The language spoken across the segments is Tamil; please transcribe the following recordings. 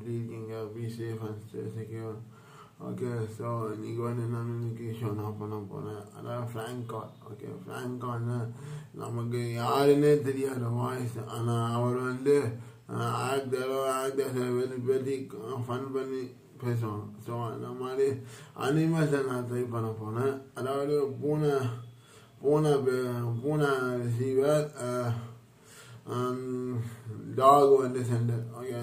எப்படி இருக்கீங்க be safe secure okay so இன்றைக்கி வந்து நான் இன்னைக்கு ஷோ நான் பண்ண போகிறேன் அதாவது ஃப்ராங்க் கால் ஓகே ஃப்ராங்க் கால்னு நமக்கு யாருன்னே தெரியாத வாய்ஸ் ஆனால் அவர் வந்து ஆக்டரோ ஆக்டர்ஸை வெளி பற்றி ஃபன் பண்ணி பேசுவாங்க ஸோ அந்த மாதிரி அனிமேஷன் நான் ட்ரை பண்ண போனேன். அதாவது பூனை பூனை பே- பூனை ரிசீவர் டாக் வந்து center okay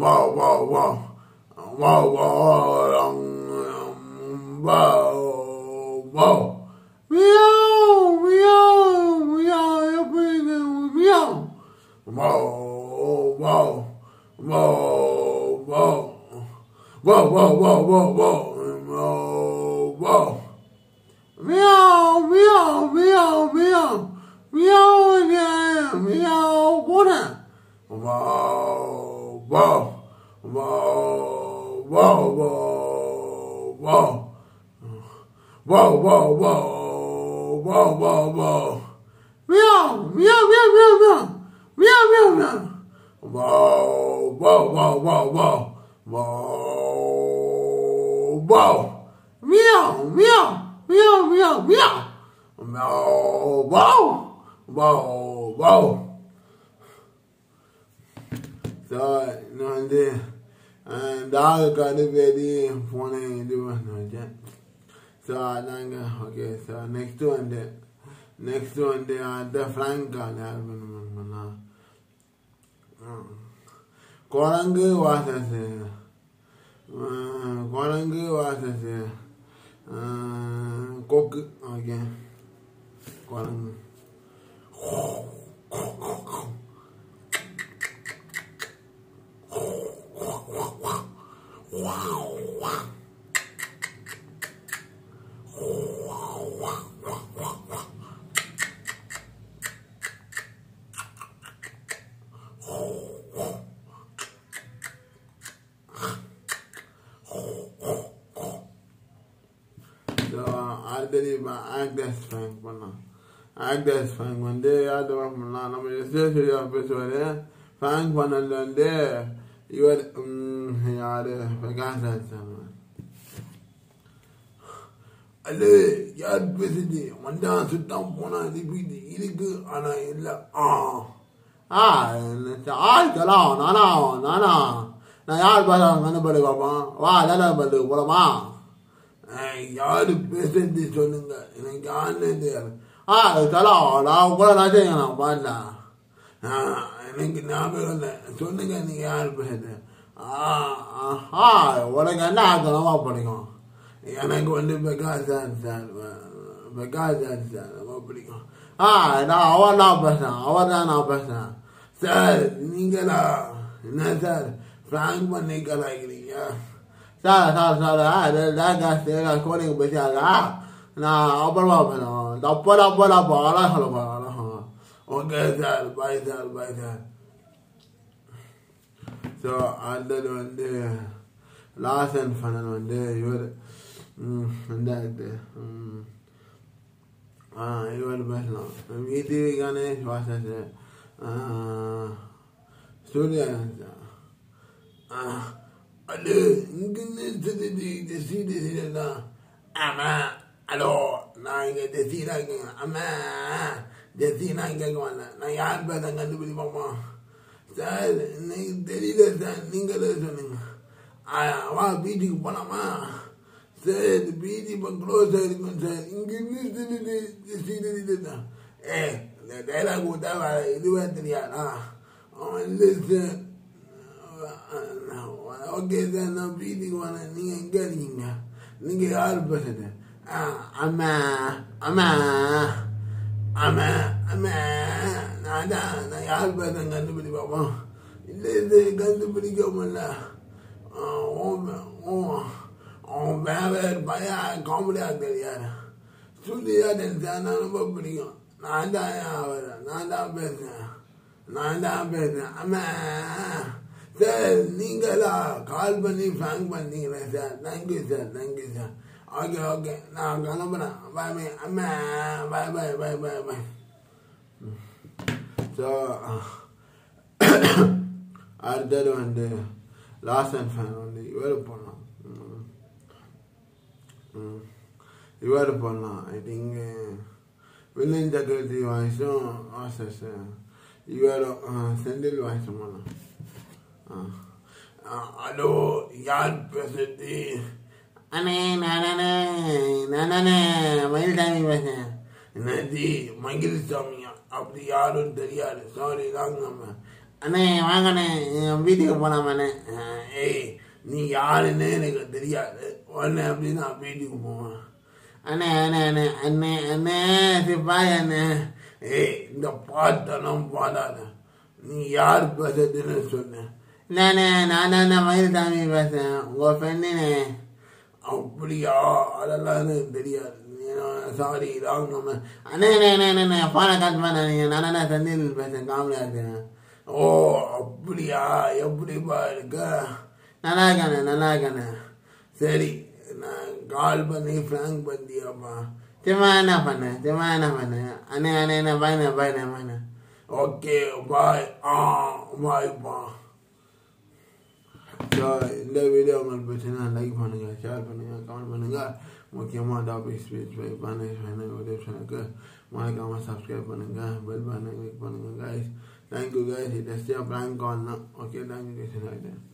Wow, wow, wow. Wow, wow, um, wow, wow. Meow, meow, meow, everything, meow. Wow, wow, wow, wow. Wow, wow, wow, wow, wow, wow. Meow, meow, meow, meow, meow, yeah, meow, water. Wow, wow, wow, wow, wow, wow. Wow, wow, wow, wow, wow, wow. Meow, meow, meow, meow, meow. Meow, meow, meow. Wow, wow, wow, wow, wow. Wow, wow. Meow, meow, meow, meow, meow. Meow, wow, wow, wow. So இன்னும் வந்து டாகுக்கு அடுப்பேதி ஃபோனை இது பண்ண வச்சேன் ஸோ அதாங்க ஓகே ஸோ நெக்ஸ்ட்டு வந்து நெக்ஸ்ட்டு வந்து அடுத்த ஃப்ராங்க் கார்டு யார் பண்ணா குரங்கு வாசஸ் குரங்கு வாசஸ் கொக்கு ஓகே குரங்கு ஸோ ஆக்டர்ஸ் ஃபேங்க் பண்ணலாம் ஆக்டர்ஸ் ஃபேங்க் வந்து யார்கிட்ட பண்ணலாம் நம்ம எஸ்எஸ்டியா பேசுவார் ஃபேங்க் பண்ணது வந்து இவர் யார் பிரகாஷ் ராஜ் சார் அது யார் பேசுது வந்தான் சுத்தம் போனா ரிப்பீட் இருக்கு ஆனா இல்ல ஆ ஆ ஆட்கலாம் நானா நானா நான் யார் பேசுறாங்க கண்ணு பல்லு வா நல்ல பண்ணுறதுக்கு போலமா யாரு பேசுறது சொல்லுங்க. எனக்கு யாருன்னு தெரியாது ஆ தலா நான் கூட நான் செய்ய நான் ஆ, எனக்கு ஞாபகம் இல்லை. சொல்லுங்க நீங்க யார் பேசுறது? ஆ ஆ, ஆ உனக்கு என்ன ஆக்கணமா பிடிக்கும்? எனக்கு வந்து Prakash sir sir Prakash sir sir ரொம்ப பிடிக்கும். ஆ நான் அவர் தான் பேசுறேன். அவர் தான் நான் பேசுறேன். சார் நீங்களா? என்ன சார்? ஃப்ராங்க் பண்ணி கலாய்க்கிறீங்க 下载他的他的爱人来个谁个肯定不下载，那我不老不了，那不了不了不了好了不了哈，我给他白天白天，就俺的问题，拉伸反正问题有的，嗯，那的，嗯。آه أيوة البحلة ميدي غانيش واساسة آه سوريا آه அது இங்குன்னு சிரிச்சு டெசி தான் அவன் ஹலோ நான் இங்கே டெசினா இருக்கேங்க அவன் டெசினா கேட்க மாட்டேன் நான் யார் பேச கண்டுபிடி பார்ப்போம் சார் இன்னைக்கு தெரியல சார் நீங்களே சொன்னீங்க வா பீச்சுக்கு போகலாமா சார் பீச்சு இப்போ க்ளோஸாக இருக்கும் சார் இங்கிருந்து சிரிச்சு டெசி டெசினா ஏ இந்த டைலாக் கொடுத்தா இதுவே தெரியாதா அவன் இல்லை சார் ஓகே சார் நான் வீட்டுக்கு வரேன் நீங்க எங்க இருக்கீங்க நீங்கள் யார் பேசுறது ஆ, அம்மா அம்மா அம்மா அம்மா நான் தான் நான் யார் பேசுறேன் கண்டுபிடி பார்ப்போம் இந்த இது கண்டுபிடிக்க முடியல ஆஹ் உன் உன் அவன் வேற பையன் காமெடியாக யார் சூர்யா டான்ஸ் ரொம்ப பிடிக்கும் நான் தான் அவர் நான் தான் பேசுறேன் நான் தான் பேசுறேன் அம்மா சார் நீங்களா? கால் பண்ணி ஃபேங்க் பண்ணீங்களே sir thank you sir thank you sir okay okay நான் கிளம்புறேன். பாய் பாய் அம்மா பாய் பாய் பாய் பாய் பாய் ஸோ அடுத்தது வந்து லாஸ்ட் அண்ட் ஃபேன் வந்து இவர் போடலாம். ம். ம். இவர் போடலாம். ஐ திங்க் வில்லியன் சக்கரவர்த்தி வாய்ஸும் ஆசஸ் இவர் செந்தில் வாய்ஸும் போடலாம். ஹலோ யார் பேசுறது? அண்ணே நானே நானே மயில்சாமி பேசுறேன். என்னது மகிழ்சாமியா அப்படி யாரும் தெரியாது. சாரி தாங்க அண்ணே வாங்கண்ணே வீட்டுக்கு போலாமாண்ணே ஏய் நீ யாருன்னு எனக்கு தெரியாது. உடனே அப்படி நான் வீட்டுக்கு போவேன். அண்ணே அண்ணே அண்ணே அண்ணே அண்ணே சிப்பாய் அண்ணே. ஏய் இந்த பாட்டெல்லாம் பாடாத. நீ யார் பேசுறதுன்னு சொன்ன நானே நான் தானே மயில்சாமி பேசுறேன். உங்கள் ஃப்ரெண்டுனே அப்படியா? அதெல்லாம் எனக்கு தெரியாது. சாரி ராங் நம்பர் அண்ணே அண்ணே அண்ணே அண்ணே, அண்ணே ஃபோனை கட் பண்ணாதீங்க. நான் என்ன செந்தில் பேசுகிறேன் காமெடியாக இருக்கேன். ஓ அப்படியா? எப்படிப்பா இருக்க? நல்லா இருக்கானே நல்லா இருக்கானே. சரி நான் கால் பண்ணி ஃப்ராங்க் பண்ணியாப்பா. சும்மா என்ன பண்ணேன் சும்மா என்ன பண்ணேன் அண்ணே அண்ணே என்ன பாய்ண்ணே பாய்ண்ணே பாய்ண்ணே ஓகே பாய் ஆ பாய்ப்பா இந்த வீடியோ உங்களுக்கு பிடிச்சுன்னா லைக் பண்ணுங்கள் ஷேர் பண்ணுங்கள் கமெண்ட் பண்ணுங்கள் முக்கியமாக டாபிக் ஸ்பீச் பை பண்ண யூடியூப் சேனலுக்கு மறக்காமல் சப்ஸ்கிரைப் பண்ணுங்கள் பெல் பண்ண கிளிக் பண்ணுங்கள் கைஸ் தேங்க்யூ கைஸ் இது டெஸ்டியாக ப்ராங்க் கால் தான் ஓகே தேங்க்யூ கைஸ்